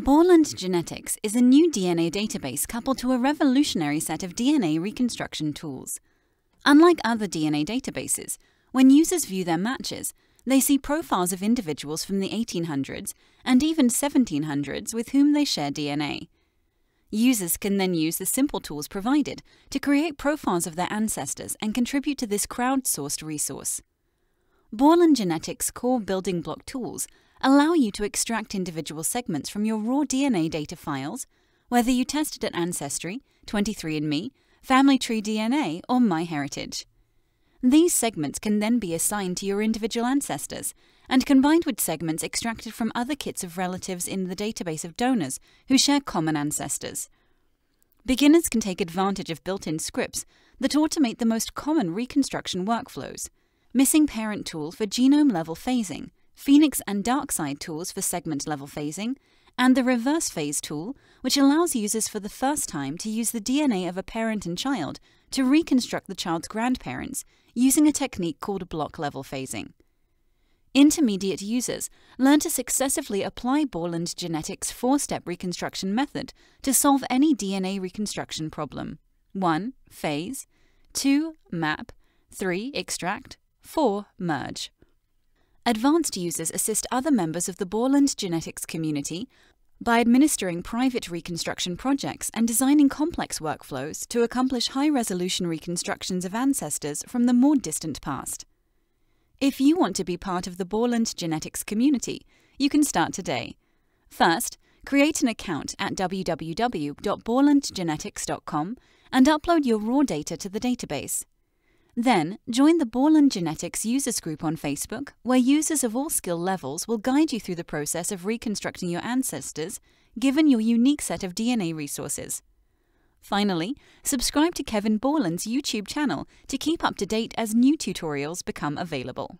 Borland Genetics is a new DNA database coupled to a revolutionary set of DNA reconstruction tools. Unlike other DNA databases, when users view their matches, they see profiles of individuals from the 1800s and even 1700s with whom they share DNA. Users can then use the simple tools provided to create profiles of their ancestors and contribute to this crowdsourced resource. Borland Genetics core building block tools allow you to extract individual segments from your raw DNA data files, whether you tested at Ancestry, 23andMe, Family Tree DNA, or MyHeritage. These segments can then be assigned to your individual ancestors and combined with segments extracted from other kits of relatives in the database of donors who share common ancestors. Beginners can take advantage of built in scripts that automate the most common reconstruction workflows. Missing parent tool for genome level phasing, Phoenix and DarkSide tools for segment level phasing, and the Reverse Phase tool, which allows users for the first time to use the DNA of a parent and child to reconstruct the child's grandparents using a technique called block level phasing. Intermediate users learn to successively apply Borland Genetics' four step reconstruction method to solve any DNA reconstruction problem 1. Phase, 2. Map, 3. Extract, 4. Merge. Advanced users assist other members of the Borland genetics community by administering private reconstruction projects and designing complex workflows to accomplish high resolution reconstructions of ancestors from the more distant past. If you want to be part of the Borland genetics community, you can start today. First, create an account at www.borlandgenetics.com and upload your raw data to the database. Then, join the Borland Genetics Users Group on Facebook, where users of all skill levels will guide you through the process of reconstructing your ancestors, given your unique set of DNA resources. Finally, subscribe to Kevin Borland's YouTube channel to keep up to date as new tutorials become available.